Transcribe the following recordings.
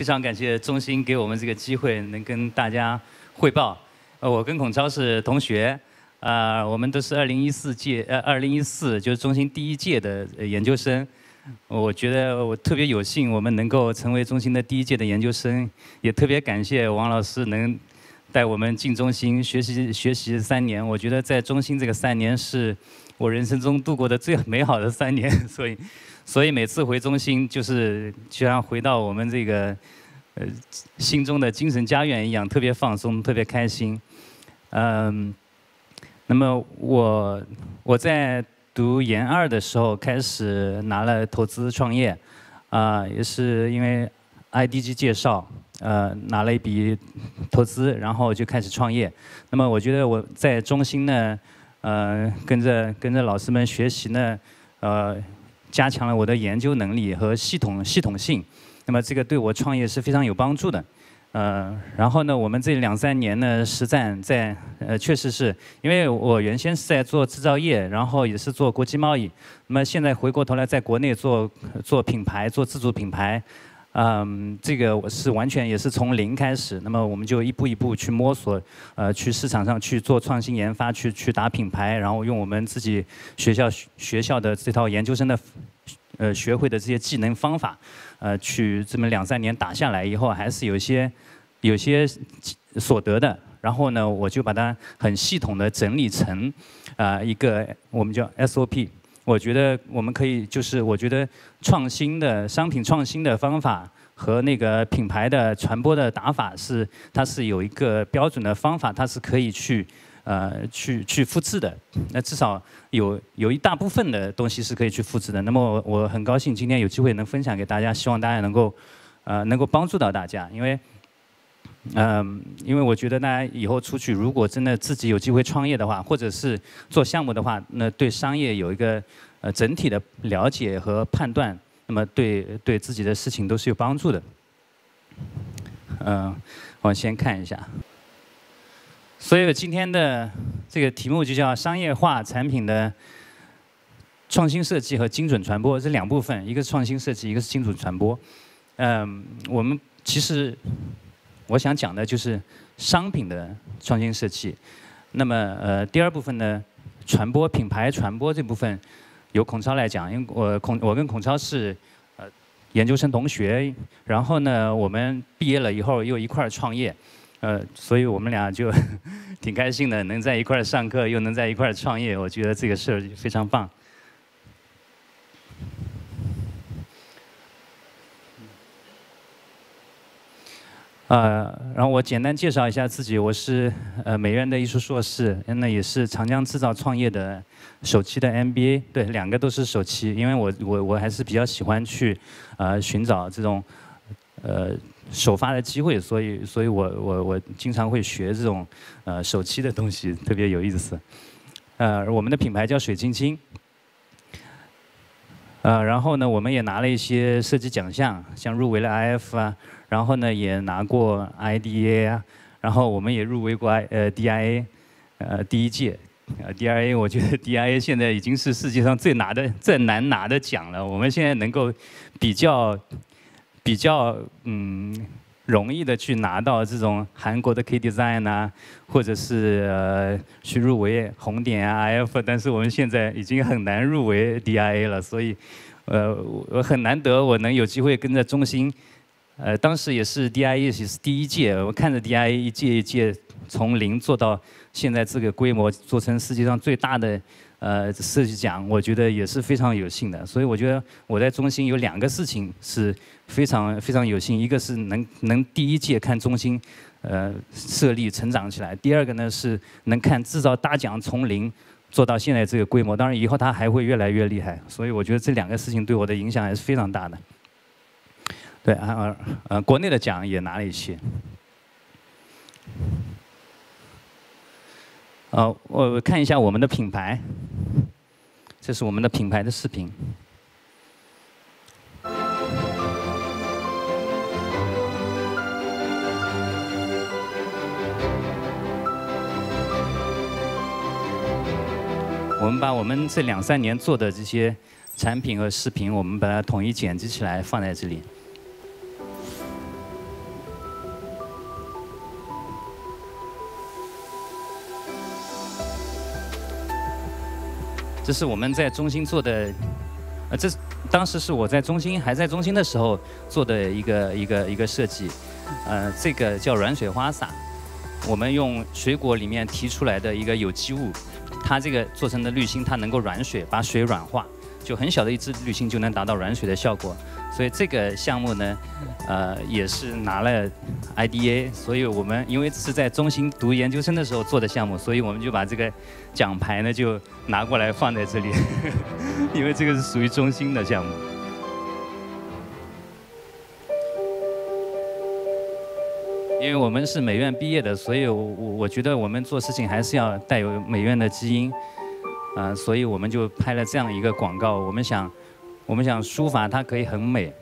非常感谢中心给我们这个机会，能跟大家汇报。呃，我跟孔超是同学，啊，我们都是二零一四届，呃，二零一四就是中心第一届的研究生。我觉得我特别有幸，我们能够成为中心的第一届的研究生，也特别感谢王老师能带我们进中心学习学习三年。我觉得在中心这个三年是我人生中度过的最美好的三年，所以。所以每次回中心，就是就像回到我们这个呃心中的精神家园一样，特别放松，特别开心。嗯，那么我我在读研二的时候开始拿了投资创业，啊，也是因为 IDG 介绍，呃，拿了一笔投资，然后就开始创业。那么我觉得我在中心呢，呃，跟着跟着老师们学习呢，呃。加强了我的研究能力和系统系统性，那么这个对我创业是非常有帮助的。呃，然后呢，我们这两三年呢实战在呃，确实是因为我原先是在做制造业，然后也是做国际贸易，那么现在回过头来在国内做做品牌，做自主品牌。嗯，这个我是完全也是从零开始，那么我们就一步一步去摸索，呃，去市场上去做创新研发，去去打品牌，然后用我们自己学校学校的这套研究生的，呃，学会的这些技能方法，呃，去这么两三年打下来以后，还是有些有些所得的。然后呢，我就把它很系统的整理成，啊，一个我们叫 SOP。我觉得我们可以，就是我觉得创新的商品创新的方法和那个品牌的传播的打法是，它是有一个标准的方法，它是可以去呃去去复制的。那至少有有一大部分的东西是可以去复制的。那么我很高兴今天有机会能分享给大家，希望大家能够呃能够帮助到大家，因为。嗯，因为我觉得大家以后出去，如果真的自己有机会创业的话，或者是做项目的话，那对商业有一个呃整体的了解和判断，那么对对自己的事情都是有帮助的。嗯，我先看一下。所以今天的这个题目就叫商业化产品的创新设计和精准传播这两部分，一个是创新设计，一个是精准传播。嗯，我们其实。我想讲的就是商品的创新设计。那么，呃，第二部分呢，传播品牌传播这部分，由孔超来讲。因为我孔我跟孔超是呃研究生同学，然后呢，我们毕业了以后又一块儿创业，呃，所以我们俩就挺开心的，能在一块儿上课，又能在一块儿创业，我觉得这个事儿非常棒。呃，然后我简单介绍一下自己，我是呃美院的艺术硕士，那也是长江制造创业的首期的 MBA，对，两个都是首期，因为我我我还是比较喜欢去呃寻找这种呃首发的机会，所以所以我我我经常会学这种呃首期的东西，特别有意思。呃，我们的品牌叫水晶晶，呃，然后呢，我们也拿了一些设计奖项，像入围了 IF 啊。然后呢，也拿过 IDA 啊，然后我们也入围过 I 呃 DIA，呃第一届，呃 DIA 我觉得 DIA 现在已经是世界上最拿的最难拿的奖了。我们现在能够比较比较嗯容易的去拿到这种韩国的 K Design 啊，或者是呃去入围红点啊 IF，但是我们现在已经很难入围 DIA 了，所以呃我很难得我能有机会跟着中心。呃，当时也是 DIA 也是第一届，我看着 DIA 一届一届从零做到现在这个规模，做成世界上最大的呃设计奖，我觉得也是非常有幸的。所以我觉得我在中心有两个事情是非常非常有幸，一个是能能第一届看中心呃设立成长起来，第二个呢是能看制造大奖从零做到现在这个规模。当然以后它还会越来越厉害，所以我觉得这两个事情对我的影响还是非常大的。对啊，呃，国内的奖也拿了一些。呃，我看一下我们的品牌，这是我们的品牌的视频。我们把我们这两三年做的这些产品和视频，我们把它统一剪辑起来放在这里。这是我们在中心做的，呃，这当时是我在中心还在中心的时候做的一个一个一个设计，呃，这个叫软水花洒，我们用水果里面提出来的一个有机物，它这个做成的滤芯，它能够软水，把水软化。就很小的一支滤芯就能达到软水的效果，所以这个项目呢，呃，也是拿了 IDA，所以我们因为是在中心读研究生的时候做的项目，所以我们就把这个奖牌呢就拿过来放在这里，因为这个是属于中心的项目。因为我们是美院毕业的，所以我我觉得我们做事情还是要带有美院的基因。啊，所以我们就拍了这样一个广告。我们想，我们想书法它可以很美，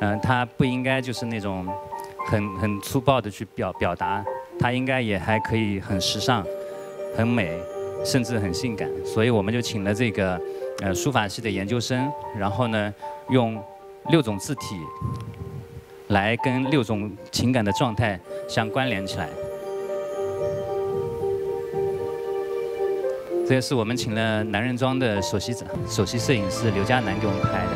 嗯，它不应该就是那种很很粗暴的去表表达，它应该也还可以很时尚、很美，甚至很性感。所以我们就请了这个呃书法系的研究生，然后呢，用六种字体来跟六种情感的状态相关联起来。这个是我们请了男人装的首席首席摄影师刘佳楠给我们拍的。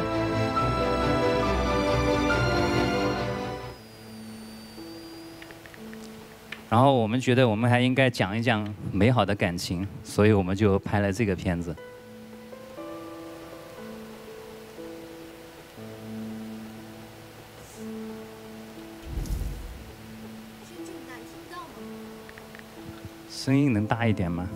然后我们觉得我们还应该讲一讲美好的感情，所以我们就拍了这个片子。声音能大一点吗？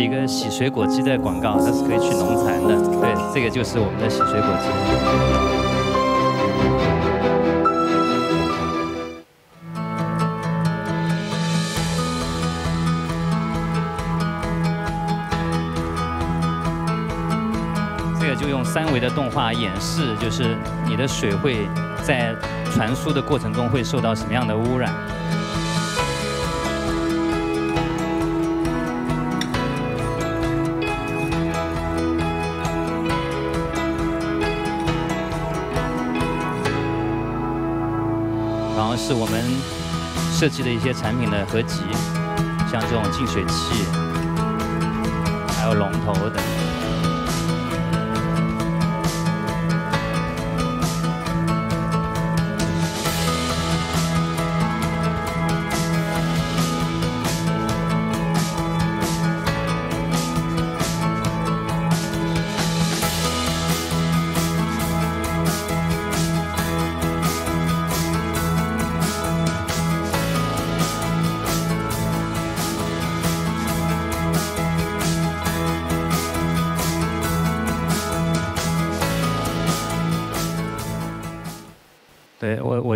一个洗水果机的广告，它是可以去农残的。对，这个就是我们的洗水果机。这个就用三维的动画演示，就是你的水会在传输的过程中会受到什么样的污染。是我们设计的一些产品的合集，像这种净水器，还有龙头等。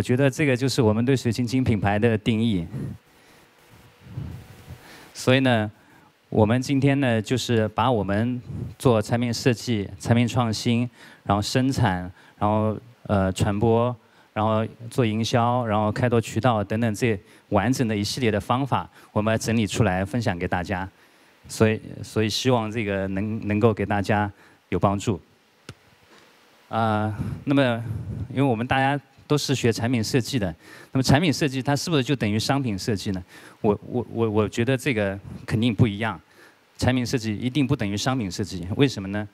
觉得这个就是我们对水晶晶品牌的定义。所以呢，我们今天呢，就是把我们做产品设计、产品创新，然后生产，然后呃传播，然后做营销，然后开拓渠道等等这完整的一系列的方法，我们整理出来分享给大家。所以，所以希望这个能能够给大家有帮助。啊，那么因为我们大家。都是学产品设计的，那么产品设计它是不是就等于商品设计呢？我我我我觉得这个肯定不一样，产品设计一定不等于商品设计，为什么呢？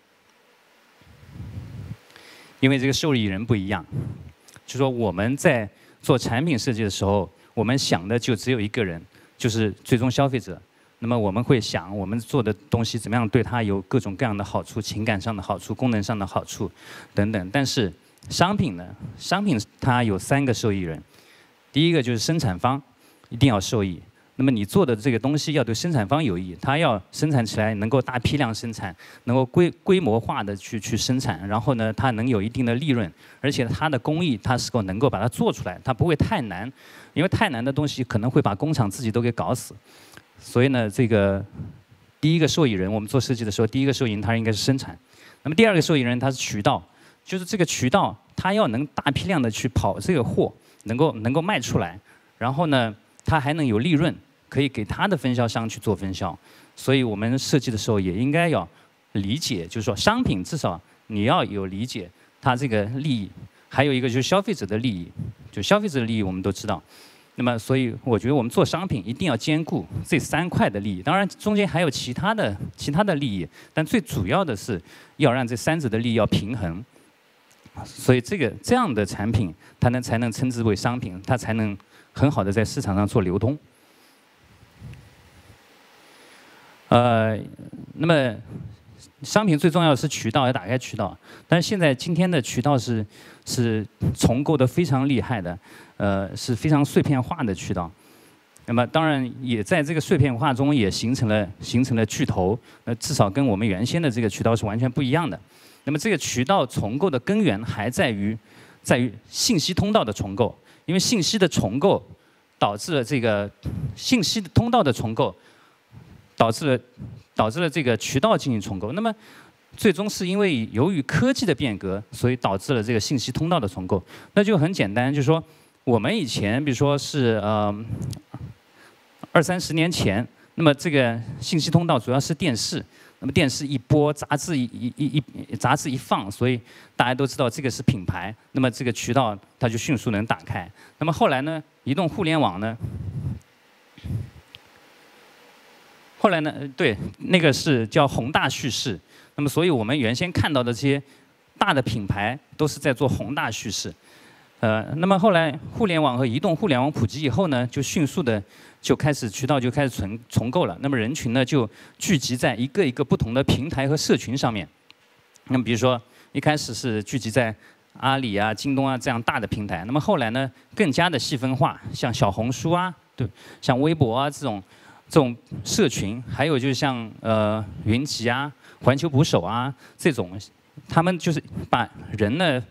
因为这个受益人不一样，就说我们在做产品设计的时候，我们想的就只有一个人，就是最终消费者。那么我们会想，我们做的东西怎么样对他有各种各样的好处，情感上的好处、功能上的好处等等。但是商品呢？商品它有三个受益人，第一个就是生产方一定要受益。那么你做的这个东西要对生产方有益，它要生产起来能够大批量生产，能够规规模化的去去生产，然后呢，它能有一定的利润，而且它的工艺它是够能够把它做出来，它不会太难，因为太难的东西可能会把工厂自己都给搞死。所以呢，这个第一个受益人，我们做设计的时候，第一个受益人它应该是生产，那么第二个受益人它是渠道，就是这个渠道它要能大批量的去跑这个货，能够能够卖出来，然后呢，它还能有利润。可以给他的分销商去做分销，所以我们设计的时候也应该要理解，就是说商品至少你要有理解它这个利益，还有一个就是消费者的利益，就消费者的利益我们都知道。那么所以我觉得我们做商品一定要兼顾这三块的利益，当然中间还有其他的其他的利益，但最主要的是要让这三者的利益要平衡。所以这个这样的产品，它能才能称之为商品，它才能很好的在市场上做流通。呃，那么商品最重要的是渠道，要打开渠道。但是现在今天的渠道是是重构的非常厉害的，呃，是非常碎片化的渠道。那么当然也在这个碎片化中也形成了形成了巨头，那至少跟我们原先的这个渠道是完全不一样的。那么这个渠道重构的根源还在于在于信息通道的重构，因为信息的重构导致了这个信息通道的重构。导致了导致了这个渠道进行重构，那么最终是因为由于科技的变革，所以导致了这个信息通道的重构。那就很简单，就是说我们以前比如说是呃二三十年前，那么这个信息通道主要是电视，那么电视一播，杂志一一一一杂志一放，所以大家都知道这个是品牌，那么这个渠道它就迅速能打开。那么后来呢，移动互联网呢？后来呢？对，那个是叫宏大叙事。那么，所以我们原先看到的这些大的品牌都是在做宏大叙事。呃，那么后来互联网和移动互联网普及以后呢，就迅速的就开始渠道就开始重重构了。那么人群呢就聚集在一个一个不同的平台和社群上面。那么比如说一开始是聚集在阿里啊、京东啊这样大的平台。那么后来呢更加的细分化，像小红书啊，对，像微博啊这种。这种社群，还有就是像呃云集啊、环球捕手啊这种，他们就是把人呢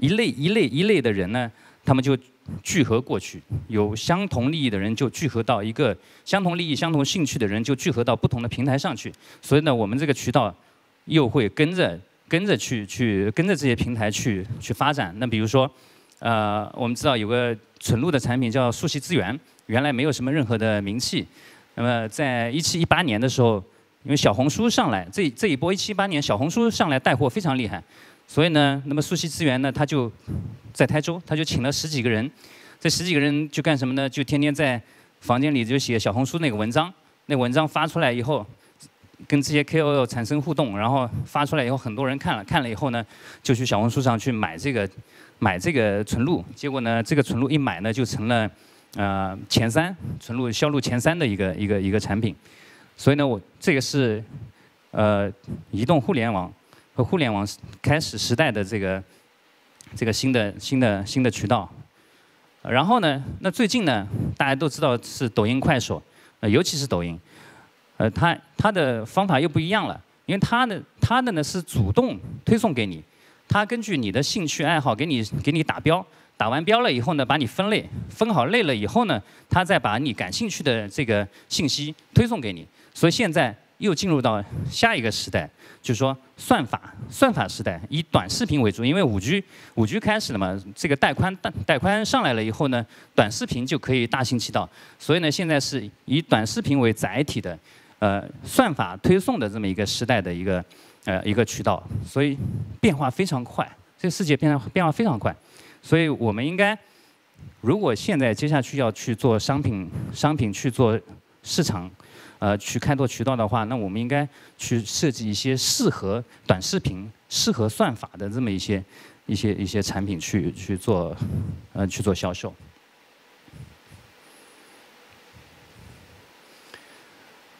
一类一类一类的人呢，他们就聚合过去，有相同利益的人就聚合到一个相同利益、相同兴趣的人就聚合到不同的平台上去。所以呢，我们这个渠道又会跟着跟着去去跟着这些平台去去发展。那比如说，呃，我们知道有个纯露的产品叫素汐资源，原来没有什么任何的名气。那么，在一七一八年的时候，因为小红书上来，这这一波一七一八年小红书上来带货非常厉害，所以呢，那么素汐资源呢，他就在台州，他就请了十几个人，这十几个人就干什么呢？就天天在房间里就写小红书那个文章，那文章发出来以后，跟这些 KOL 产生互动，然后发出来以后，很多人看了，看了以后呢，就去小红书上去买这个买这个纯露，结果呢，这个纯露一买呢，就成了。呃，前三纯露销路前三的一个一个一个产品，所以呢，我这个是呃移动互联网和互联网开始时代的这个这个新的新的新的渠道。然后呢，那最近呢，大家都知道是抖音、快手，呃，尤其是抖音，呃，它它的方法又不一样了，因为它的它的呢是主动推送给你，它根据你的兴趣爱好给你给你打标。打完标了以后呢，把你分类分好类了以后呢，他再把你感兴趣的这个信息推送给你。所以现在又进入到下一个时代，就是说算法算法时代，以短视频为主。因为五 G 五 G 开始了嘛，这个带宽带带宽上来了以后呢，短视频就可以大行其道。所以呢，现在是以短视频为载体的，呃，算法推送的这么一个时代的一个呃一个渠道。所以变化非常快，这个世界变变化非常快。所以我们应该，如果现在接下去要去做商品，商品去做市场，呃，去开拓渠道的话，那我们应该去设计一些适合短视频、适合算法的这么一些、一些、一些产品去去做，呃，去做销售。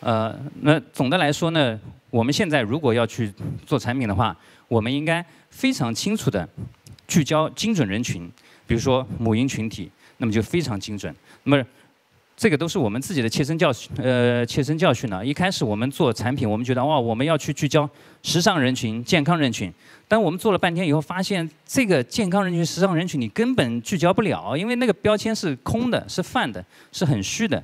呃，那总的来说呢，我们现在如果要去做产品的话，我们应该非常清楚的聚焦精准人群，比如说母婴群体，那么就非常精准。那么这个都是我们自己的切身教训，呃，切身教训呢。一开始我们做产品，我们觉得哇，我们要去聚焦时尚人群、健康人群，但我们做了半天以后，发现这个健康人群、时尚人群你根本聚焦不了，因为那个标签是空的、是泛的、是很虚的。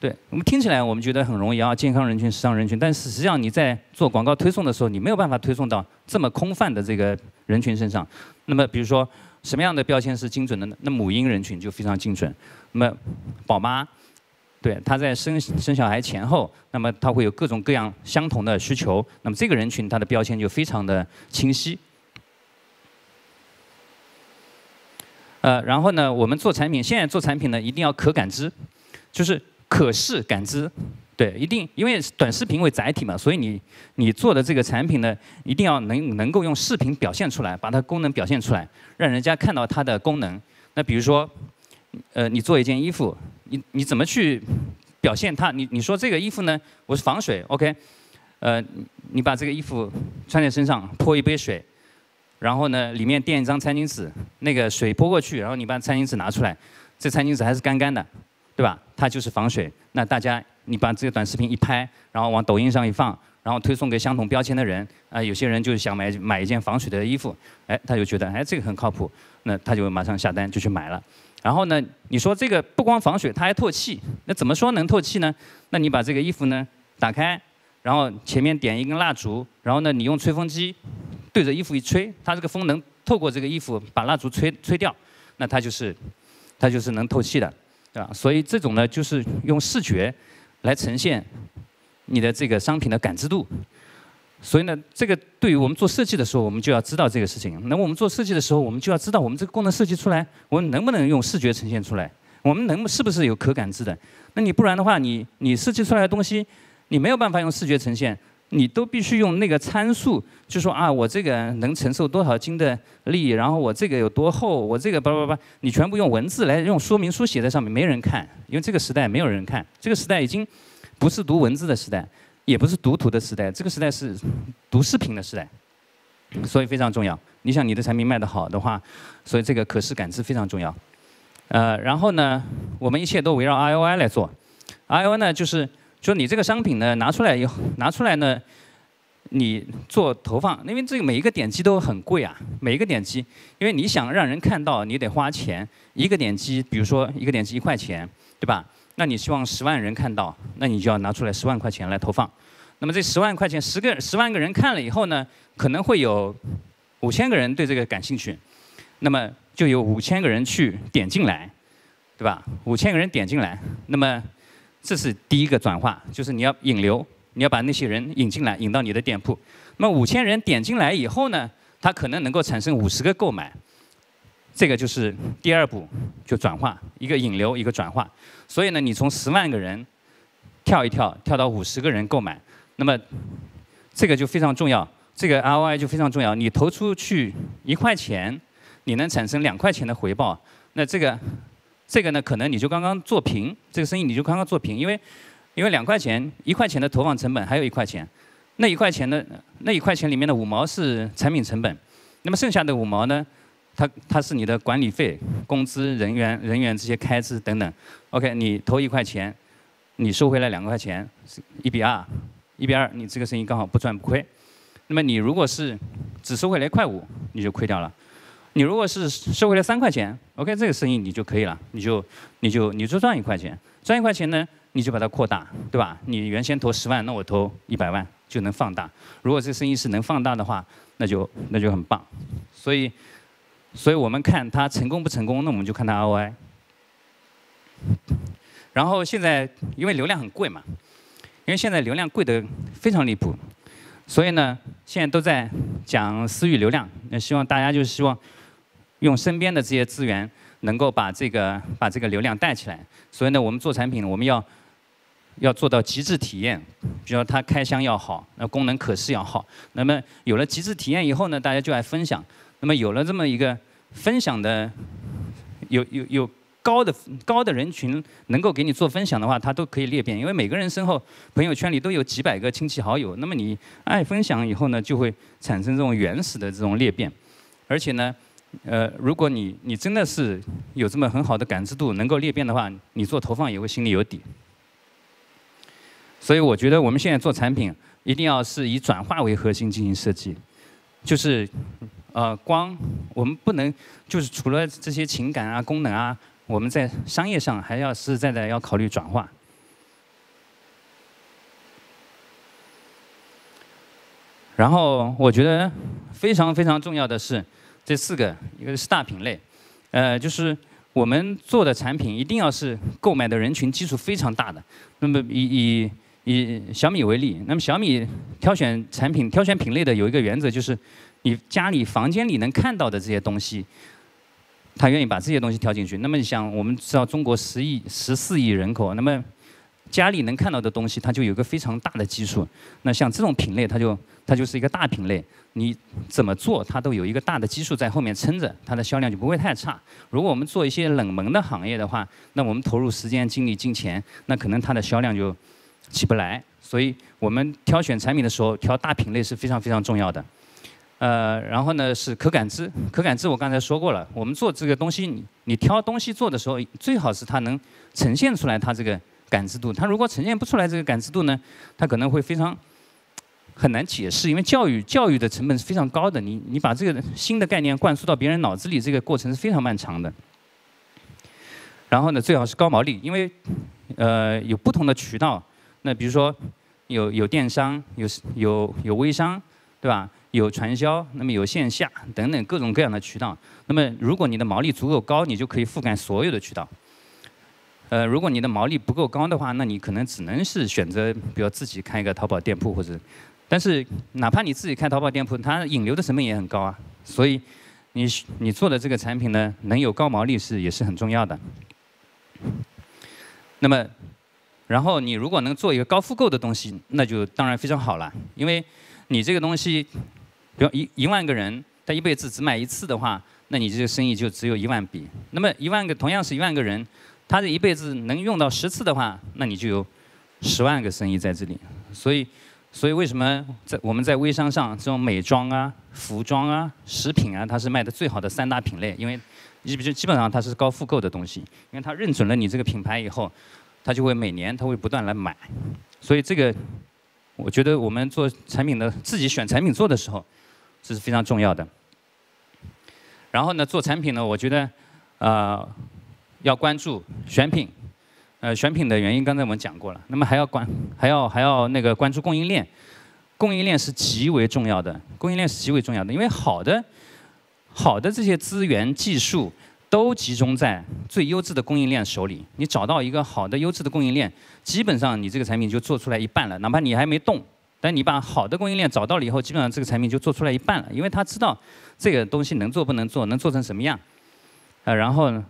对我们听起来，我们觉得很容易啊，健康人群、时尚人群，但是实际上你在做广告推送的时候，你没有办法推送到这么空泛的这个人群身上。那么，比如说什么样的标签是精准的呢？那母婴人群就非常精准。那么，宝妈，对，她在生生小孩前后，那么她会有各种各样相同的需求。那么这个人群，他的标签就非常的清晰。呃，然后呢，我们做产品，现在做产品呢，一定要可感知，就是。可视感知，对，一定，因为短视频为载体嘛，所以你你做的这个产品呢，一定要能能够用视频表现出来，把它功能表现出来，让人家看到它的功能。那比如说，呃，你做一件衣服，你你怎么去表现它？你你说这个衣服呢，我是防水，OK，呃，你把这个衣服穿在身上，泼一杯水，然后呢，里面垫一张餐巾纸，那个水泼过去，然后你把餐巾纸拿出来，这餐巾纸还是干干的。对吧？它就是防水。那大家，你把这个短视频一拍，然后往抖音上一放，然后推送给相同标签的人，啊，有些人就是想买买一件防水的衣服，哎，他就觉得哎这个很靠谱，那他就马上下单就去买了。然后呢，你说这个不光防水，它还透气，那怎么说能透气呢？那你把这个衣服呢打开，然后前面点一根蜡烛，然后呢你用吹风机对着衣服一吹，它这个风能透过这个衣服把蜡烛吹吹掉，那它就是它就是能透气的。对吧，所以这种呢，就是用视觉来呈现你的这个商品的感知度。所以呢，这个对于我们做设计的时候，我们就要知道这个事情。那我们做设计的时候，我们就要知道我们这个功能设计出来，我们能不能用视觉呈现出来？我们能是不是有可感知的？那你不然的话，你你设计出来的东西，你没有办法用视觉呈现。你都必须用那个参数，就说啊，我这个能承受多少斤的力，然后我这个有多厚，我这个叭叭叭，你全部用文字来用说明书写在上面，没人看，因为这个时代没有人看，这个时代已经不是读文字的时代，也不是读图的时代，这个时代是 读视频的时代，所以非常重要。你想你的产品卖得好的话，所以这个可视感知非常重要。呃，然后呢，我们一切都围绕 I O I 来做，I O I 呢就是。就你这个商品呢，拿出来以后，拿出来呢，你做投放，因为这个每一个点击都很贵啊，每一个点击，因为你想让人看到，你得花钱，一个点击，比如说一个点击一块钱，对吧？那你希望十万人看到，那你就要拿出来十万块钱来投放。那么这十万块钱，十个十万个人看了以后呢，可能会有五千个人对这个感兴趣，那么就有五千个人去点进来，对吧？五千个人点进来，那么。这是第一个转化，就是你要引流，你要把那些人引进来，引到你的店铺。那么五千人点进来以后呢，他可能能够产生五十个购买，这个就是第二步，就转化，一个引流，一个转化。所以呢，你从十万个人跳一跳，跳到五十个人购买，那么这个就非常重要，这个 ROI 就非常重要。你投出去一块钱，你能产生两块钱的回报，那这个。这个呢，可能你就刚刚做平这个生意，你就刚刚做平，因为因为两块钱，一块钱的投放成本还有一块钱，那一块钱的那一块钱里面的五毛是产品成本，那么剩下的五毛呢，它它是你的管理费、工资、人员人员这些开支等等。OK，你投一块钱，你收回来两块钱，一比二，一比二，你这个生意刚好不赚不亏。那么你如果是只收回来一块五，你就亏掉了。你如果是收回来三块钱，OK，这个生意你就可以了，你就你就你就赚一块钱，赚一块钱呢，你就把它扩大，对吧？你原先投十万，那我投一百万就能放大。如果这个生意是能放大的话，那就那就很棒。所以，所以我们看它成功不成功，那我们就看它 ROI。然后现在因为流量很贵嘛，因为现在流量贵的非常离谱，所以呢，现在都在讲私域流量。那希望大家就是希望。用身边的这些资源，能够把这个把这个流量带起来。所以呢，我们做产品，我们要要做到极致体验，比如说它开箱要好，那功能可视要好。那么有了极致体验以后呢，大家就爱分享。那么有了这么一个分享的，有有有高的高的人群能够给你做分享的话，它都可以裂变。因为每个人身后朋友圈里都有几百个亲戚好友，那么你爱分享以后呢，就会产生这种原始的这种裂变。而且呢，呃，如果你你真的是有这么很好的感知度，能够裂变的话，你做投放也会心里有底。所以我觉得我们现在做产品，一定要是以转化为核心进行设计，就是。呃，光我们不能就是除了这些情感啊、功能啊，我们在商业上还要实实在在要考虑转化。然后我觉得非常非常重要的是这四个，一个是大品类，呃，就是我们做的产品一定要是购买的人群基础非常大的。那么以以以小米为例，那么小米挑选产品、挑选品类的有一个原则就是。你家里房间里能看到的这些东西，他愿意把这些东西挑进去。那么你想，我们知道中国十亿、十四亿人口，那么家里能看到的东西，它就有个非常大的基数。那像这种品类，它就它就是一个大品类。你怎么做，它都有一个大的基数在后面撑着，它的销量就不会太差。如果我们做一些冷门的行业的话，那我们投入时间、精力、金钱，那可能它的销量就起不来。所以我们挑选产品的时候，挑大品类是非常非常重要的。呃，然后呢是可感知，可感知我刚才说过了，我们做这个东西，你你挑东西做的时候，最好是它能呈现出来它这个感知度。它如果呈现不出来这个感知度呢，它可能会非常很难解释，因为教育教育的成本是非常高的。你你把这个新的概念灌输到别人脑子里，这个过程是非常漫长的。然后呢，最好是高毛利，因为呃有不同的渠道，那比如说有有电商，有有有微商，对吧？有传销，那么有线下等等各种各样的渠道。那么如果你的毛利足够高，你就可以覆盖所有的渠道。呃，如果你的毛利不够高的话，那你可能只能是选择，比如自己开一个淘宝店铺或者。但是哪怕你自己开淘宝店铺，它引流的成本也很高啊。所以你你做的这个产品呢，能有高毛利是也是很重要的。那么，然后你如果能做一个高复购的东西，那就当然非常好了，因为你这个东西。比如一一万个人，他一辈子只买一次的话，那你这个生意就只有一万笔。那么一万个同样是一万个人，他这一辈子能用到十次的话，那你就有十万个生意在这里。所以，所以为什么在我们在微商上，这种美妆啊、服装啊、食品啊，它是卖的最好的三大品类？因为，你比基本上它是高复购的东西，因为它认准了你这个品牌以后，他就会每年他会不断来买。所以这个，我觉得我们做产品的自己选产品做的时候。这是非常重要的。然后呢，做产品呢，我觉得，呃，要关注选品。呃，选品的原因刚才我们讲过了。那么还要关，还要还要那个关注供应链。供应链是极为重要的，供应链是极为重要的，因为好的好的这些资源技术都集中在最优质的供应链手里。你找到一个好的优质的供应链，基本上你这个产品就做出来一半了，哪怕你还没动。但你把好的供应链找到了以后，基本上这个产品就做出来一半了，因为他知道这个东西能做不能做，能做成什么样。呃，然后呢，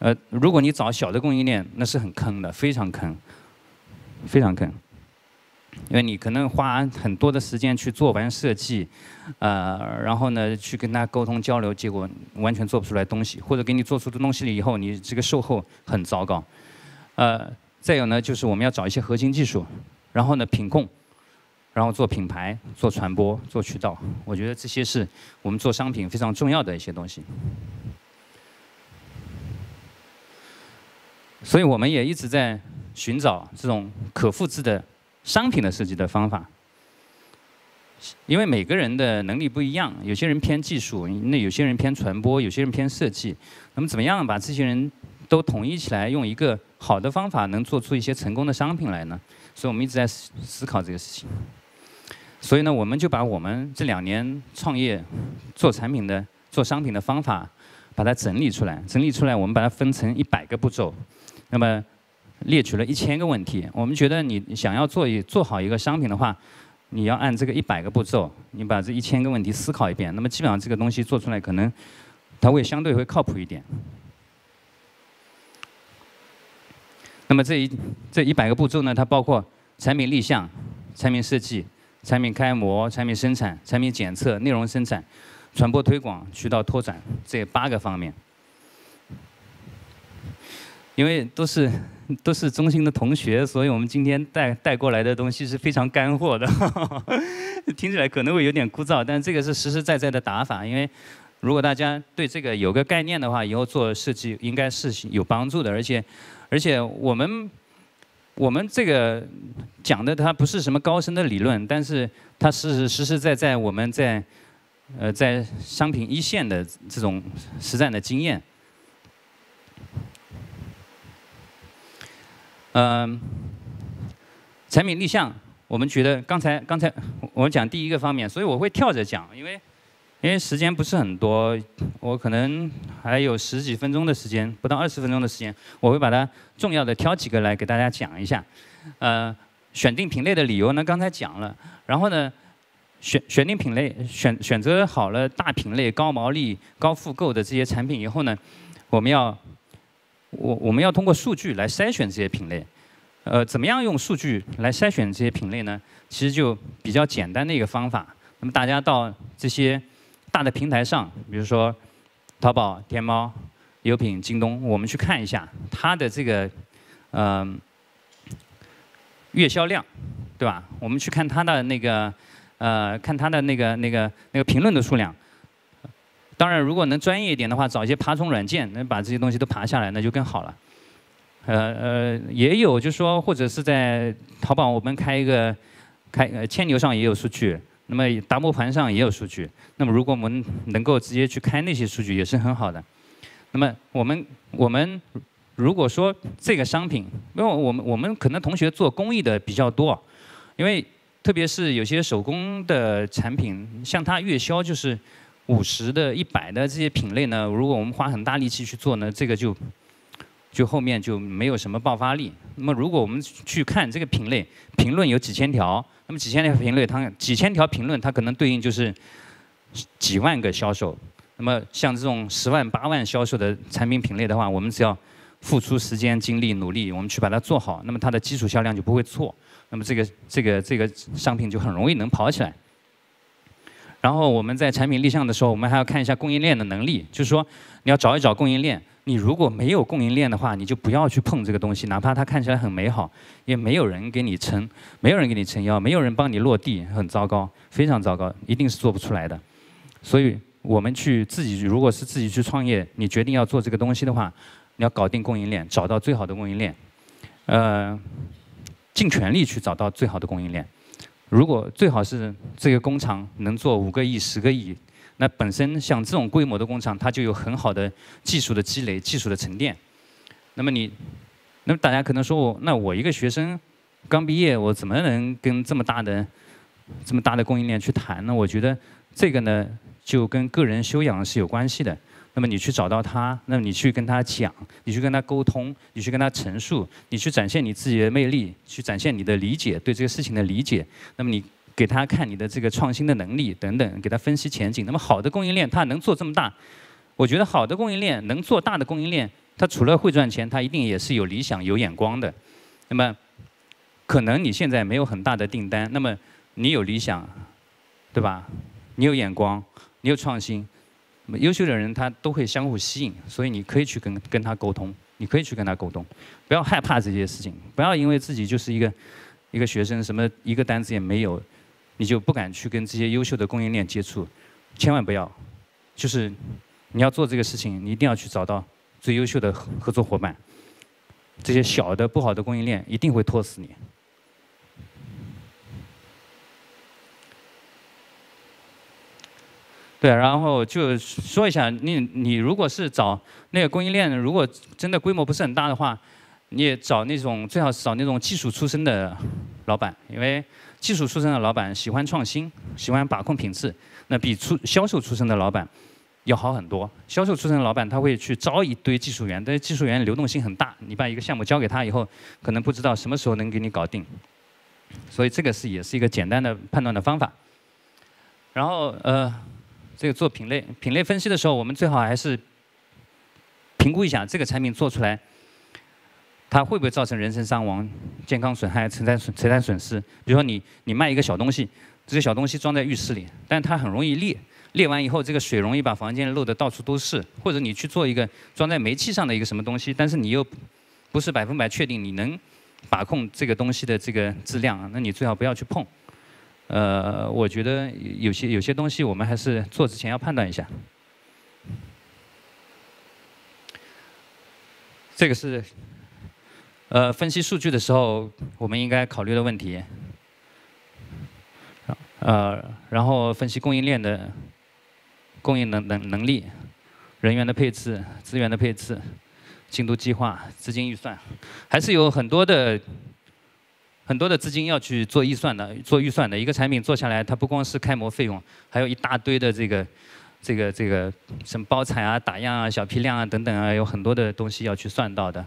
呃，如果你找小的供应链，那是很坑的，非常坑，非常坑。因为你可能花很多的时间去做完设计，呃，然后呢去跟他沟通交流，结果完全做不出来东西，或者给你做出的东西了以后，你这个售后很糟糕。呃，再有呢，就是我们要找一些核心技术。然后呢，品控，然后做品牌、做传播、做渠道，我觉得这些是我们做商品非常重要的一些东西。所以我们也一直在寻找这种可复制的商品的设计的方法。因为每个人的能力不一样，有些人偏技术，那有些人偏传播，有些人偏设计。那么怎么样把这些人都统一起来，用一个好的方法，能做出一些成功的商品来呢？所以我们一直在思考这个事情。所以呢，我们就把我们这两年创业、做产品的、做商品的方法，把它整理出来。整理出来，我们把它分成一百个步骤，那么列举了一千个问题。我们觉得你想要做一做好一个商品的话，你要按这个一百个步骤，你把这一千个问题思考一遍。那么基本上这个东西做出来，可能它会相对会靠谱一点。那么这一这一百个步骤呢，它包括产品立项、产品设计、产品开模、产品生产、产品检测、内容生产、传播推广、渠道拓展这八个方面。因为都是 都是中心的同学，所以我们今天带带过来的东西是非常干货的，听起来可能会有点枯燥，但这个是实实在在的打法。因为如果大家对这个有个概念的话，以后做设计应该是有帮助的。而且而且我们我们这个讲的它不是什么高深的理论，但是它是实实在在我们在呃在商品一线的这种实战的经验。嗯，产品立项，我们觉得刚才刚才我讲第一个方面，所以我会跳着讲，因为因为时间不是很多，我可能还有十几分钟的时间，不到二十分钟的时间，我会把它重要的挑几个来给大家讲一下。呃，选定品类的理由呢，刚才讲了，然后呢，选选定品类，选选择好了大品类、高毛利、高复购的这些产品以后呢，我们要。我我们要通过数据来筛选这些品类，呃，怎么样用数据来筛选这些品类呢？其实就比较简单的一个方法。那么大家到这些大的平台上，比如说淘宝、天猫、优品、京东，我们去看一下它的这个嗯月销量，对吧？我们去看它的那个呃，看它的那个那个那个评论的数量。当然，如果能专业一点的话，找一些爬虫软件，能把这些东西都爬下来，那就更好了。呃呃，也有就是说，或者是在淘宝，我们开一个开呃千牛上也有数据，那么达摩盘上也有数据。那么如果我们能够直接去开那些数据，也是很好的。那么我们我们如果说这个商品，因为我们我们可能同学做公益的比较多，因为特别是有些手工的产品，像它月销就是。五十的、一百的这些品类呢，如果我们花很大力气去做呢，这个就就后面就没有什么爆发力。那么如果我们去看这个品类，评论有几千条，那么几千条评论，它几千条评论，它可能对应就是几万个销售。那么像这种十万、八万销售的产品品类的话，我们只要付出时间、精力、努力，我们去把它做好，那么它的基础销量就不会错。那么这个、这个、这个商品就很容易能跑起来。然后我们在产品立项的时候，我们还要看一下供应链的能力，就是说你要找一找供应链。你如果没有供应链的话，你就不要去碰这个东西，哪怕它看起来很美好，也没有人给你撑，没有人给你撑腰，没有人帮你落地，很糟糕，非常糟糕，一定是做不出来的。所以我们去自己，如果是自己去创业，你决定要做这个东西的话，你要搞定供应链，找到最好的供应链，呃，尽全力去找到最好的供应链。如果最好是这个工厂能做五个亿、十个亿，那本身像这种规模的工厂，它就有很好的技术的积累、技术的沉淀。那么你，那么大家可能说我，那我一个学生刚毕业，我怎么能跟这么大的、这么大的供应链去谈呢？我觉得这个呢，就跟个人修养是有关系的。那么你去找到他，那么你去跟他讲，你去跟他沟通，你去跟他陈述，你去展现你自己的魅力，去展现你的理解，对这个事情的理解。那么你给他看你的这个创新的能力等等，给他分析前景。那么好的供应链，它能做这么大，我觉得好的供应链能做大的供应链，它除了会赚钱，它一定也是有理想、有眼光的。那么可能你现在没有很大的订单，那么你有理想，对吧？你有眼光，你有创新。优秀的人他都会相互吸引，所以你可以去跟跟他沟通，你可以去跟他沟通，不要害怕这些事情，不要因为自己就是一个一个学生，什么一个单子也没有，你就不敢去跟这些优秀的供应链接触，千万不要，就是你要做这个事情，你一定要去找到最优秀的合作伙伴，这些小的不好的供应链一定会拖死你。对，然后就说一下，你你如果是找那个供应链，如果真的规模不是很大的话，你也找那种最好是找那种技术出身的老板，因为技术出身的老板喜欢创新，喜欢把控品质，那比出销售出身的老板要好很多。销售出身的老板他会去招一堆技术员，但是技术员流动性很大，你把一个项目交给他以后，可能不知道什么时候能给你搞定，所以这个是也是一个简单的判断的方法。然后呃。这个做品类品类分析的时候，我们最好还是评估一下这个产品做出来，它会不会造成人身伤亡、健康损害、承担损财产损失。比如说你你卖一个小东西，这个小东西装在浴室里，但它很容易裂，裂完以后这个水容易把房间漏得到处都是。或者你去做一个装在煤气上的一个什么东西，但是你又不是百分百确定你能把控这个东西的这个质量，那你最好不要去碰。呃，我觉得有些有些东西我们还是做之前要判断一下。这个是呃分析数据的时候我们应该考虑的问题。呃，然后分析供应链的供应能能能力、人员的配置、资源的配置、进度计划、资金预算，还是有很多的。很多的资金要去做预算的，做预算的一个产品做下来，它不光是开模费用，还有一大堆的这个、这个、这个什么包材啊、打样啊、小批量啊等等啊，有很多的东西要去算到的。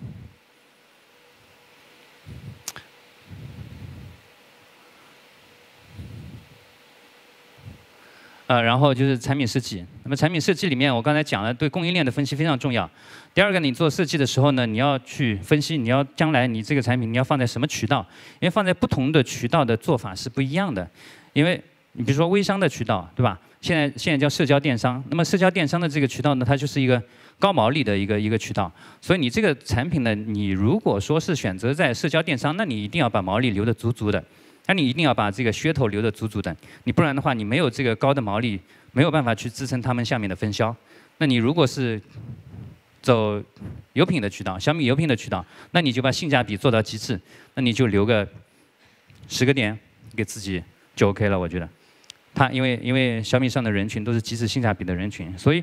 呃，然后就是产品设计。那么产品设计里面，我刚才讲了，对供应链的分析非常重要。第二个，你做设计的时候呢，你要去分析，你要将来你这个产品你要放在什么渠道？因为放在不同的渠道的做法是不一样的。因为你比如说微商的渠道，对吧？现在现在叫社交电商。那么社交电商的这个渠道呢，它就是一个高毛利的一个一个渠道。所以你这个产品呢，你如果说是选择在社交电商，那你一定要把毛利留得足足的。那你一定要把这个噱头留得足足的，你不然的话，你没有这个高的毛利，没有办法去支撑他们下面的分销。那你如果是走油品的渠道，小米油品的渠道，那你就把性价比做到极致，那你就留个十个点给自己就 OK 了，我觉得。他因为因为小米上的人群都是极致性价比的人群，所以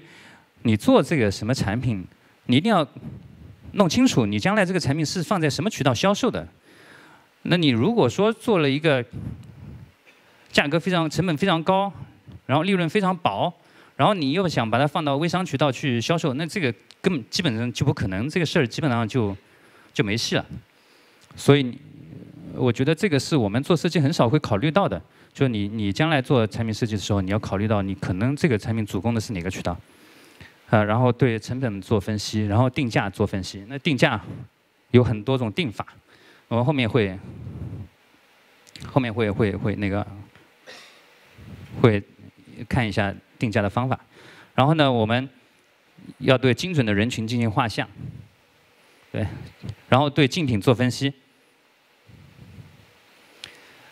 你做这个什么产品，你一定要弄清楚你将来这个产品是放在什么渠道销售的。那你如果说做了一个价格非常、成本非常高，然后利润非常薄，然后你又想把它放到微商渠道去销售，那这个根本基本上就不可能，这个事儿基本上就就没戏了。所以，我觉得这个是我们做设计很少会考虑到的，就你你将来做产品设计的时候，你要考虑到你可能这个产品主攻的是哪个渠道，啊，然后对成本做分析，然后定价做分析。那定价有很多种定法。我们后面会，后面会会会那个，会看一下定价的方法。然后呢，我们要对精准的人群进行画像，对，然后对竞品做分析。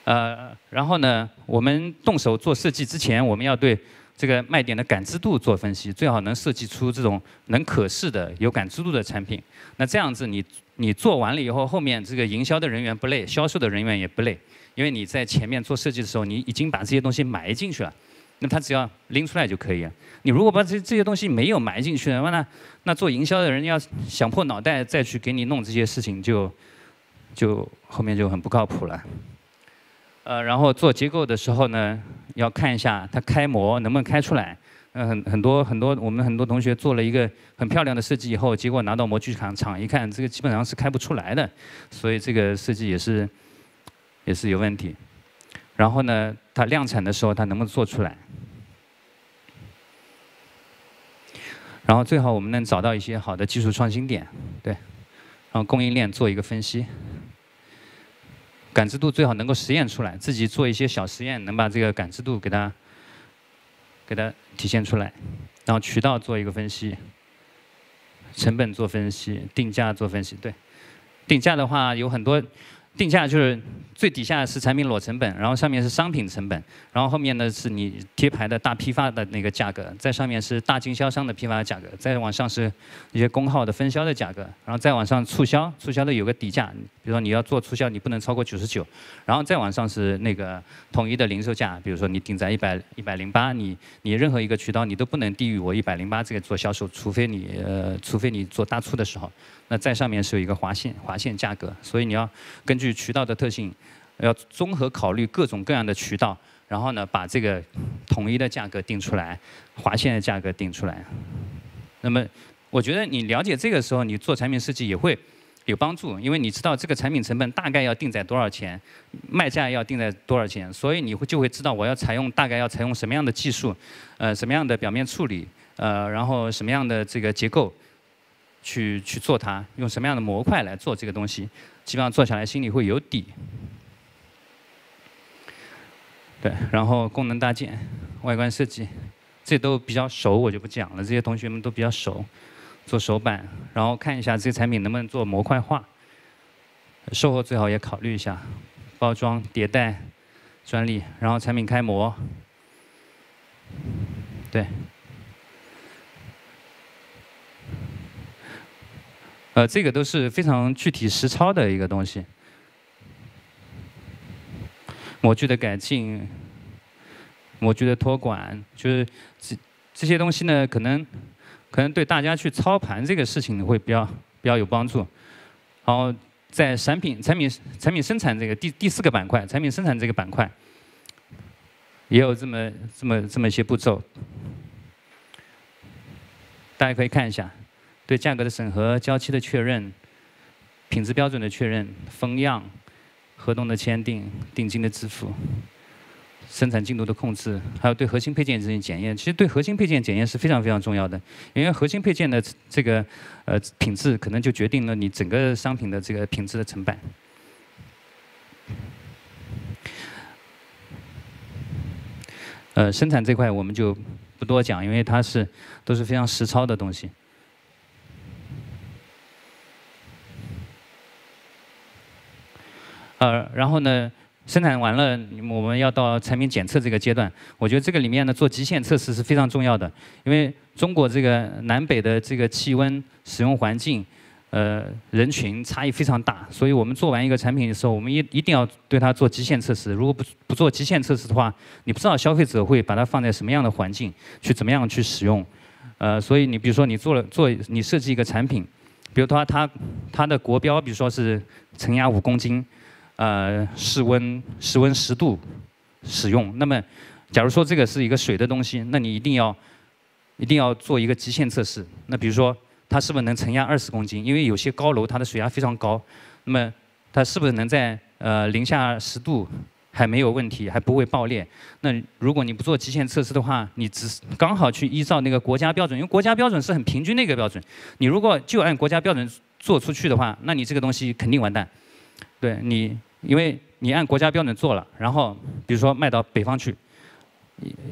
呃，然后呢，我们动手做设计之前，我们要对。这个卖点的感知度做分析，最好能设计出这种能可视的、有感知度的产品。那这样子，你你做完了以后，后面这个营销的人员不累，销售的人员也不累，因为你在前面做设计的时候，你已经把这些东西埋进去了，那他只要拎出来就可以了。你如果把这这些东西没有埋进去的话呢，那做营销的人要想破脑袋再去给你弄这些事情，就就后面就很不靠谱了。呃，然后做结构的时候呢，要看一下它开模能不能开出来。嗯，很很多很多，我们很多同学做了一个很漂亮的设计以后，结果拿到模具厂厂一看，这个基本上是开不出来的，所以这个设计也是也是有问题。然后呢，它量产的时候它能不能做出来？然后最好我们能找到一些好的技术创新点，对，然后供应链做一个分析。感知度最好能够实验出来，自己做一些小实验，能把这个感知度给它给它体现出来，然后渠道做一个分析，成本做分析，定价做分析。对，定价的话有很多。定价就是最底下是产品裸成本，然后上面是商品成本，然后后面呢是你贴牌的大批发的那个价格，在上面是大经销商的批发价格，再往上是一些工号的分销的价格，然后再往上促销，促销的有个底价，比如说你要做促销，你不能超过九十九，然后再往上是那个统一的零售价，比如说你定在一百一百零八，你你任何一个渠道你都不能低于我一百零八这个做销售，除非你呃除非你做大促的时候。那在上面是有一个划线，划线价格，所以你要根据渠道的特性，要综合考虑各种各样的渠道，然后呢，把这个统一的价格定出来，划线的价格定出来。那么，我觉得你了解这个时候，你做产品设计也会，有帮助，因为你知道这个产品成本大概要定在多少钱，卖价要定在多少钱，所以你会就会知道我要采用大概要采用什么样的技术，呃，什么样的表面处理，呃，然后什么样的这个结构，去去做它，用什么样的模块来做这个东西，基本上做下来心里会有底。对，然后功能搭建、外观设计，这都比较熟，我就不讲了。这些同学们都比较熟，做手板，然后看一下这个产品能不能做模块化。售后最好也考虑一下，包装、迭代、专利，然后产品开模。对。呃，这个都是非常具体实操的一个东西。模具的改进，模具的托管，就是这这些东西呢，可能可能对大家去操盘这个事情会比较比较有帮助。然后在产品产品产品生产这个第第四个板块，产品生产这个板块，也有这么这么这么一些步骤，大家可以看一下，对价格的审核、交期的确认、品质标准的确认、封样。合同的签订、定金的支付、生产进度的控制，还有对核心配件进行检验。其实对核心配件检验是非常非常重要的，因为核心配件的这个呃品质，可能就决定了你整个商品的这个品质的成败。呃，生产这块我们就不多讲，因为它是都是非常实操的东西。呃，然后呢，生产完了，我们要到产品检测这个阶段。我觉得这个里面呢，做极限测试是非常重要的，因为中国这个南北的这个气温、使用环境、呃人群差异非常大，所以我们做完一个产品的时候，我们一一定要对它做极限测试。如果不不做极限测试的话，你不知道消费者会把它放在什么样的环境去怎么样去使用。呃，所以你比如说你做了做你设计一个产品，比如说它它的国标，比如说是承压五公斤。呃，室温室温十度使用。那么，假如说这个是一个水的东西，那你一定要一定要做一个极限测试。那比如说，它是不是能承压二十公斤？因为有些高楼它的水压非常高。那么，它是不是能在呃零下十度还没有问题，还不会爆裂？那如果你不做极限测试的话，你只刚好去依照那个国家标准，因为国家标准是很平均的一个标准。你如果就按国家标准做出去的话，那你这个东西肯定完蛋。对你。因为你按国家标准做了，然后比如说卖到北方去，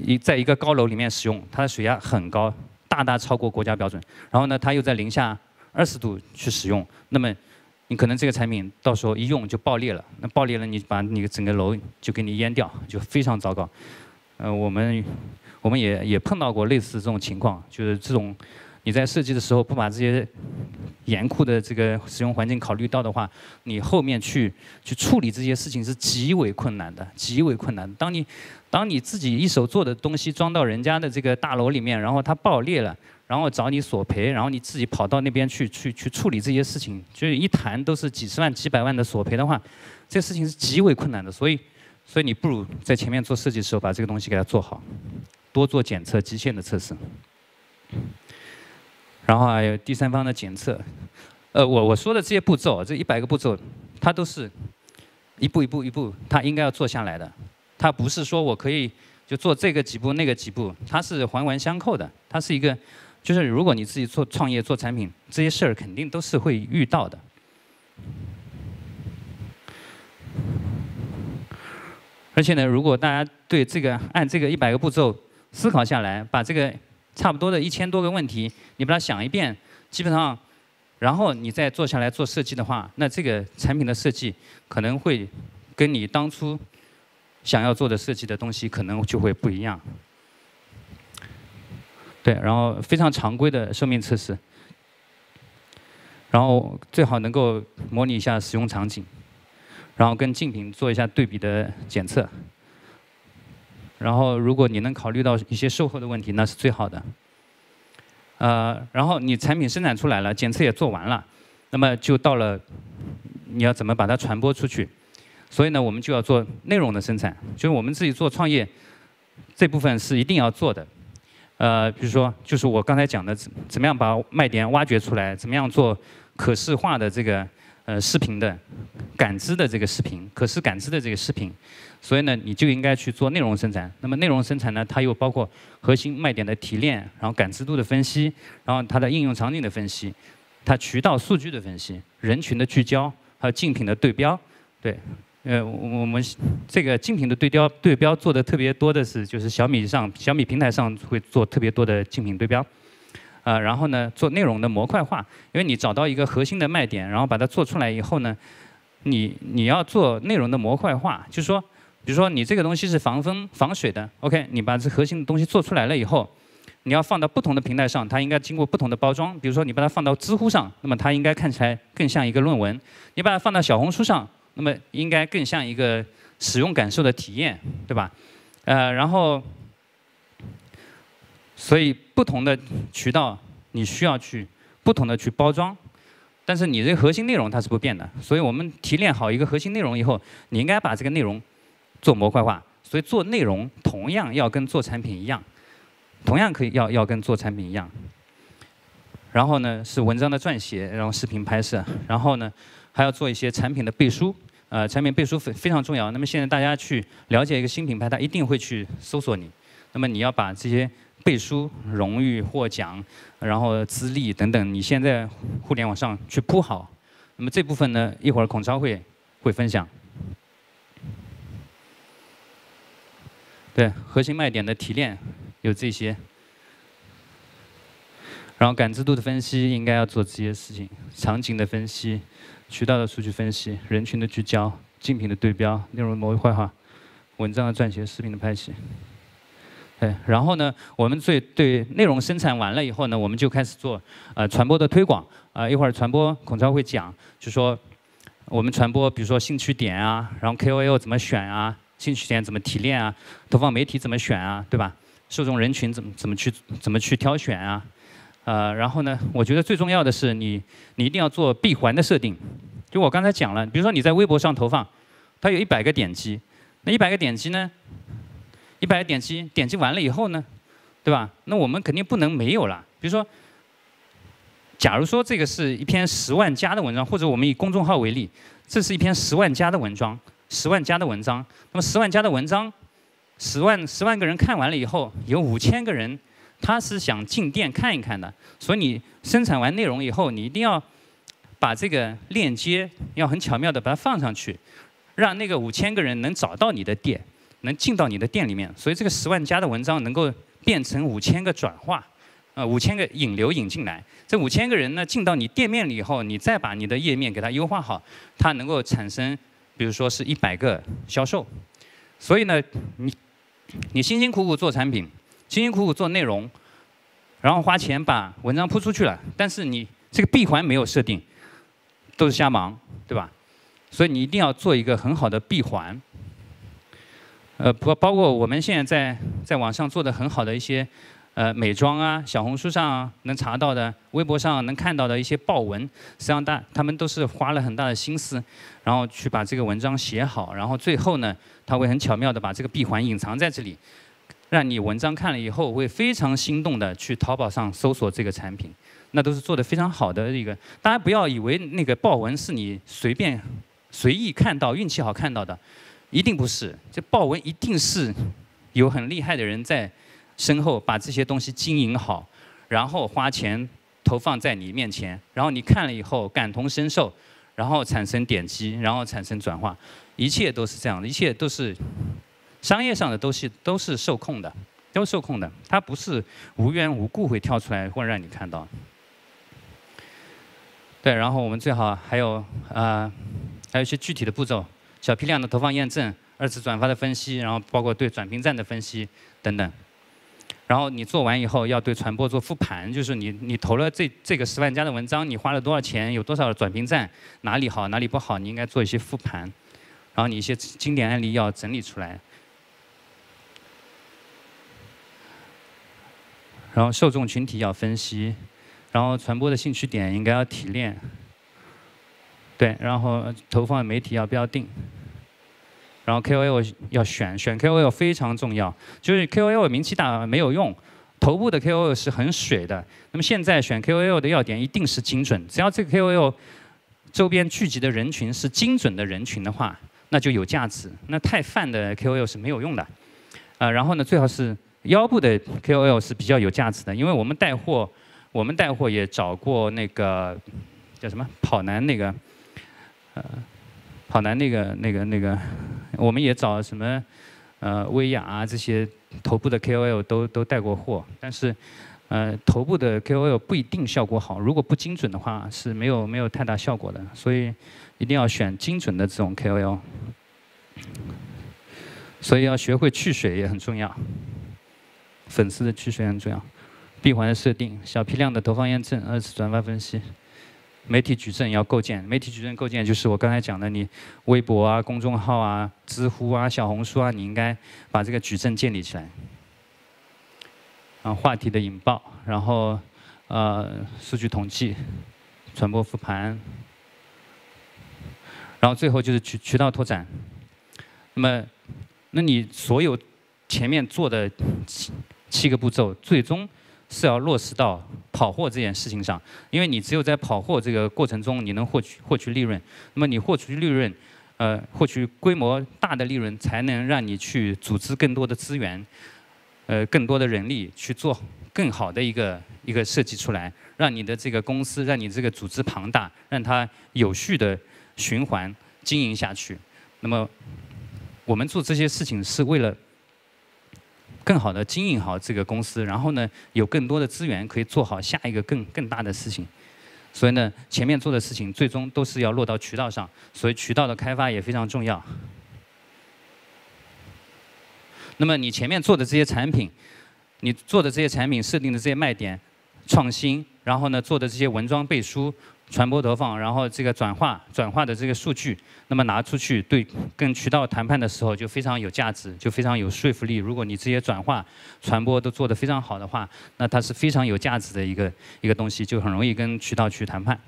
一在一个高楼里面使用，它的水压很高，大大超过国家标准。然后呢，它又在零下二十度去使用，那么你可能这个产品到时候一用就爆裂了。那爆裂了，你把你整个楼就给你淹掉，就非常糟糕。呃，我们我们也也碰到过类似这种情况，就是这种。你在设计的时候不把这些严酷的这个使用环境考虑到的话，你后面去去处理这些事情是极为困难的，极为困难。当你当你自己一手做的东西装到人家的这个大楼里面，然后它爆裂了，然后找你索赔，然后你自己跑到那边去去去处理这些事情，就是一谈都是几十万、几百万的索赔的话，这事情是极为困难的。所以，所以你不如在前面做设计的时候把这个东西给它做好，多做检测、极限的测试。然后还有第三方的检测，呃，我我说的这些步骤，这一百个步骤，它都是一步一步一步，它应该要做下来的。它不是说我可以就做这个几步那个几步，它是环环相扣的。它是一个，就是如果你自己做创业做产品，这些事儿肯定都是会遇到的。而且呢，如果大家对这个按这个一百个步骤思考下来，把这个。差不多的一千多个问题，你把它想一遍，基本上，然后你再坐下来做设计的话，那这个产品的设计可能会跟你当初想要做的设计的东西可能就会不一样。对，然后非常常规的寿命测试，然后最好能够模拟一下使用场景，然后跟竞品做一下对比的检测。然后，如果你能考虑到一些售后的问题，那是最好的。呃，然后你产品生产出来了，检测也做完了，那么就到了你要怎么把它传播出去。所以呢，我们就要做内容的生产，就是我们自己做创业这部分是一定要做的。呃，比如说，就是我刚才讲的，怎怎么样把卖点挖掘出来，怎么样做可视化的这个呃视频的感知的这个视频，可视感知的这个视频，所以呢，你就应该去做内容生产。那么内容生产呢，它又包括核心卖点的提炼，然后感知度的分析，然后它的应用场景的分析，它渠道数据的分析，人群的聚焦，还有竞品的对标，对。呃，我们这个竞品的对标对标做的特别多的是，就是小米上小米平台上会做特别多的竞品对标，啊，然后呢做内容的模块化，因为你找到一个核心的卖点，然后把它做出来以后呢，你你要做内容的模块化，就是说，比如说你这个东西是防风防水的，OK，你把这核心的东西做出来了以后，你要放到不同的平台上，它应该经过不同的包装，比如说你把它放到知乎上，那么它应该看起来更像一个论文；你把它放到小红书上。那么应该更像一个使用感受的体验，对吧？呃，然后，所以不同的渠道你需要去不同的去包装，但是你这核心内容它是不变的。所以我们提炼好一个核心内容以后，你应该把这个内容做模块化。所以做内容同样要跟做产品一样，同样可以要要跟做产品一样。然后呢是文章的撰写，然后视频拍摄，然后呢还要做一些产品的背书。呃，产品背书非非常重要。那么现在大家去了解一个新品牌，他一定会去搜索你。那么你要把这些背书、荣誉、获奖，然后资历等等，你现在互联网上去铺好。那么这部分呢，一会儿孔超会会分享。对，核心卖点的提炼有这些，然后感知度的分析应该要做这些事情，场景的分析。渠道的数据分析、人群的聚焦、竞品的对标、内容模块化、文章的撰写、视频的拍摄。对，然后呢，我们最对内容生产完了以后呢，我们就开始做呃传播的推广。啊，一会儿传播孔超会讲，就说我们传播，比如说兴趣点啊，然后 KOL 怎么选啊，兴趣点怎么提炼啊，投放媒体怎么选啊，对吧？受众人群怎么怎么去怎么去挑选啊？呃，然后呢，我觉得最重要的是你，你一定要做闭环的设定。就我刚才讲了，比如说你在微博上投放，它有一百个点击，那一百个点击呢，一百点击点击完了以后呢，对吧？那我们肯定不能没有了。比如说，假如说这个是一篇十万加的文章，或者我们以公众号为例，这是一篇十万加的文章，十万加的文章。那么十万加的文章，十万十万个人看完了以后，有五千个人。他是想进店看一看的，所以你生产完内容以后，你一定要把这个链接要很巧妙的把它放上去，让那个五千个人能找到你的店，能进到你的店里面。所以这个十万加的文章能够变成五千个转化，呃，五千个引流引进来。这五千个人呢进到你店面里以后，你再把你的页面给它优化好，它能够产生，比如说是一百个销售。所以呢，你你辛辛苦苦做产品。辛辛苦苦做内容，然后花钱把文章铺出去了，但是你这个闭环没有设定，都是瞎忙，对吧？所以你一定要做一个很好的闭环。呃，包包括我们现在在在网上做的很好的一些呃美妆啊，小红书上能查到的，微博上能看到的一些爆文，实际上大他们都是花了很大的心思，然后去把这个文章写好，然后最后呢，他会很巧妙的把这个闭环隐藏在这里。让你文章看了以后会非常心动的去淘宝上搜索这个产品，那都是做的非常好的一个。大家不要以为那个爆文是你随便随意看到、运气好看到的，一定不是。这豹纹一定是有很厉害的人在身后把这些东西经营好，然后花钱投放在你面前，然后你看了以后感同身受，然后产生点击，然后产生转化，一切都是这样的，一切都是。商业上的东西都是受控的，都受控的，它不是无缘无故会跳出来或让你看到。对，然后我们最好还有啊，还有一些具体的步骤，小批量的投放验证、二次转发的分析，然后包括对转评站的分析等等。然后你做完以后要对传播做复盘，就是你你投了这这个十万加的文章，你花了多少钱，有多少转评站，哪里好哪里不好，你应该做一些复盘。然后你一些经典案例要整理出来。然后受众群体要分析，然后传播的兴趣点应该要提炼，对，然后投放媒体要标定，然后 KOL 要选，选 KOL 非常重要，就是 KOL 名气大没有用，头部的 KOL 是很水的。那么现在选 KOL 的要点一定是精准，只要这个 KOL 周边聚集的人群是精准的人群的话，那就有价值。那太泛的 KOL 是没有用的。啊，然后呢，最好是腰部的 KOL 是比较有价值的，因为我们带货，我们带货也找过那个叫什么跑男那个，呃，跑男那个那个那个，我们也找什么呃薇娅啊这些头部的 KOL 都都带过货，但是。呃，头部的 KOL 不一定效果好，如果不精准的话是没有没有太大效果的，所以一定要选精准的这种 KOL。所以要学会去水也很重要，粉丝的去水很重要，闭环的设定，小批量的投放验证，二次转发分析，媒体矩阵要构建，媒体矩阵构建就是我刚才讲的，你微博啊、公众号啊、知乎啊、小红书啊，你应该把这个矩阵建立起来。啊，话题的引爆，然后，呃，数据统计，传播复盘，然后最后就是渠渠道拓展。那么，那你所有前面做的七七个步骤，最终是要落实到跑货这件事情上，因为你只有在跑货这个过程中，你能获取获取利润。那么你获取利润，呃，获取规模大的利润，才能让你去组织更多的资源。呃，更多的人力去做更好的一个一个设计出来，让你的这个公司，让你这个组织庞大，让它有序的循环经营下去。那么，我们做这些事情是为了更好的经营好这个公司，然后呢，有更多的资源可以做好下一个更更大的事情。所以呢，前面做的事情最终都是要落到渠道上，所以渠道的开发也非常重要。那么你前面做的这些产品，你做的这些产品设定的这些卖点、创新，然后呢做的这些文章背书、传播投放，然后这个转化、转化的这个数据，那么拿出去对跟渠道谈判的时候就非常有价值，就非常有说服力。如果你这些转化、传播都做得非常好的话，那它是非常有价值的一个一个东西，就很容易跟渠道去谈判。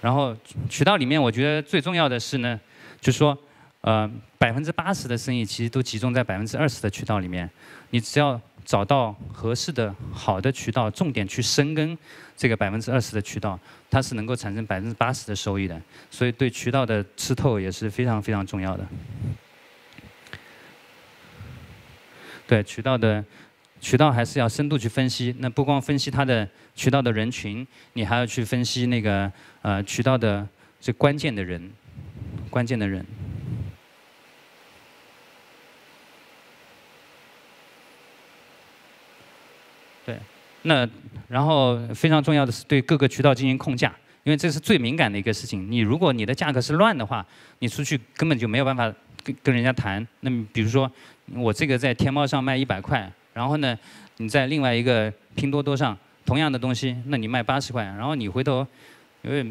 然后渠道里面，我觉得最重要的是呢，就说。呃，百分之八十的生意其实都集中在百分之二十的渠道里面。你只要找到合适的好的渠道，重点去深耕这个百分之二十的渠道，它是能够产生百分之八十的收益的。所以对渠道的吃透也是非常非常重要的。对渠道的渠道还是要深度去分析。那不光分析它的渠道的人群，你还要去分析那个呃渠道的最关键的人，关键的人。对，那然后非常重要的是对各个渠道进行控价，因为这是最敏感的一个事情。你如果你的价格是乱的话，你出去根本就没有办法跟跟人家谈。那比如说，我这个在天猫上卖一百块，然后呢，你在另外一个拼多多上同样的东西，那你卖八十块，然后你回头，因为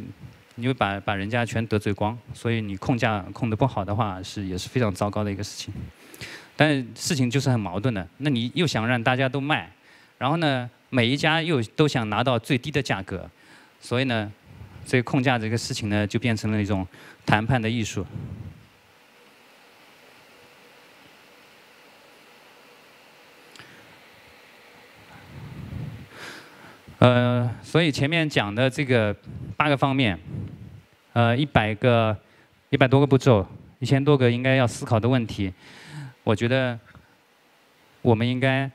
你会把把人家全得罪光，所以你控价控的不好的话，是也是非常糟糕的一个事情。但事情就是很矛盾的，那你又想让大家都卖。然后呢，每一家又都想拿到最低的价格，所以呢，这个控价这个事情呢，就变成了一种谈判的艺术。呃，所以前面讲的这个八个方面，呃，一百个、一百多个步骤，一千多个应该要思考的问题，我觉得我们应该。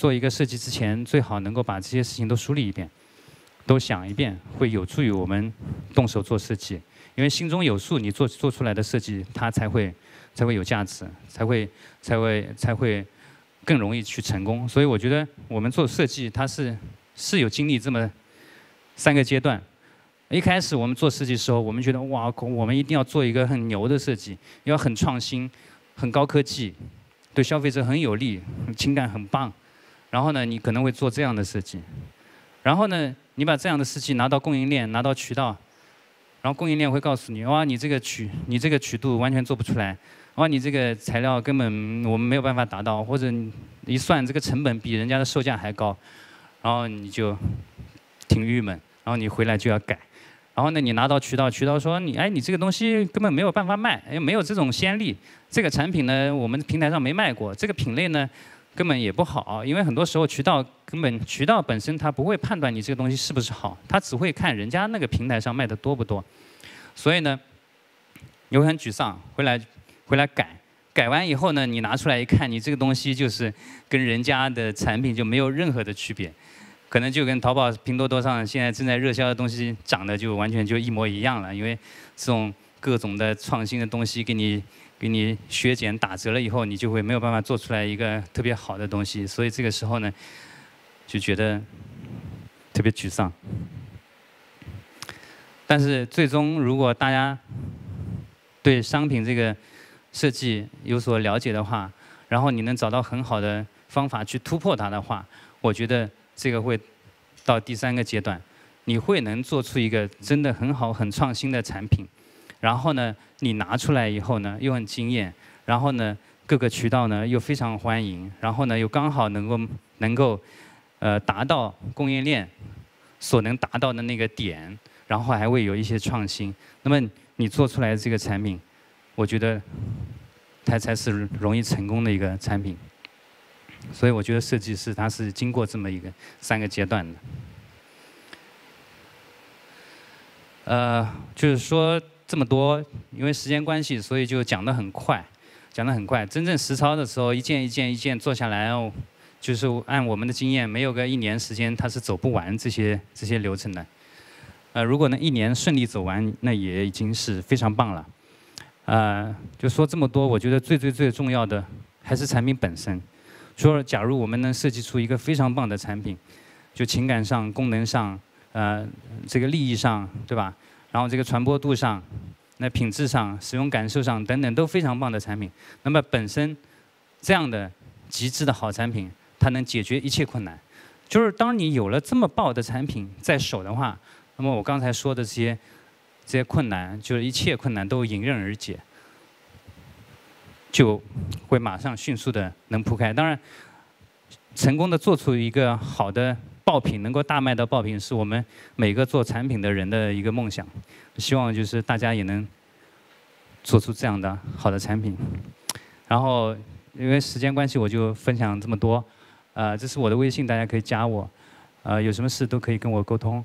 做一个设计之前，最好能够把这些事情都梳理一遍，都想一遍，会有助于我们动手做设计。因为心中有数，你做做出来的设计，它才会才会有价值，才会才会才会更容易去成功。所以我觉得我们做设计，它是是有经历这么三个阶段。一开始我们做设计的时候，我们觉得哇，我们一定要做一个很牛的设计，要很创新、很高科技，对消费者很有利，情感很棒。然后呢，你可能会做这样的设计，然后呢，你把这样的设计拿到供应链，拿到渠道，然后供应链会告诉你，哇，你这个曲，你这个曲度完全做不出来，哇，你这个材料根本我们没有办法达到，或者一算这个成本比人家的售价还高，然后你就挺郁闷，然后你回来就要改，然后呢，你拿到渠道，渠道说你，哎，你这个东西根本没有办法卖，哎，没有这种先例，这个产品呢，我们平台上没卖过，这个品类呢。根本也不好，因为很多时候渠道根本渠道本身它不会判断你这个东西是不是好，它只会看人家那个平台上卖的多不多。所以呢，你会很沮丧，回来回来改，改完以后呢，你拿出来一看，你这个东西就是跟人家的产品就没有任何的区别，可能就跟淘宝、拼多多上现在正在热销的东西长得就完全就一模一样了，因为这种各种的创新的东西给你。给你削减打折了以后，你就会没有办法做出来一个特别好的东西，所以这个时候呢，就觉得特别沮丧。但是最终，如果大家对商品这个设计有所了解的话，然后你能找到很好的方法去突破它的话，我觉得这个会到第三个阶段，你会能做出一个真的很好、很创新的产品。然后呢，你拿出来以后呢，又很惊艳，然后呢，各个渠道呢又非常欢迎，然后呢又刚好能够能够，呃，达到供应链所能达到的那个点，然后还会有一些创新。那么你做出来的这个产品，我觉得它才是容易成功的一个产品。所以我觉得设计师他是经过这么一个三个阶段的。呃，就是说。这么多，因为时间关系，所以就讲得很快，讲得很快。真正实操的时候，一件一件一件做下来，哦，就是按我们的经验，没有个一年时间，它是走不完这些这些流程的。呃，如果能一年顺利走完，那也已经是非常棒了。呃，就说这么多，我觉得最最最重要的还是产品本身。说，假如我们能设计出一个非常棒的产品，就情感上、功能上、呃，这个利益上，对吧？然后这个传播度上、那品质上、使用感受上等等都非常棒的产品。那么本身这样的极致的好产品，它能解决一切困难。就是当你有了这么棒的产品在手的话，那么我刚才说的这些这些困难，就是一切困难都迎刃而解，就会马上迅速的能铺开。当然，成功的做出一个好的。爆品能够大卖的爆品，是我们每个做产品的人的一个梦想。希望就是大家也能做出这样的好的产品。然后因为时间关系，我就分享这么多。呃，这是我的微信，大家可以加我。呃，有什么事都可以跟我沟通。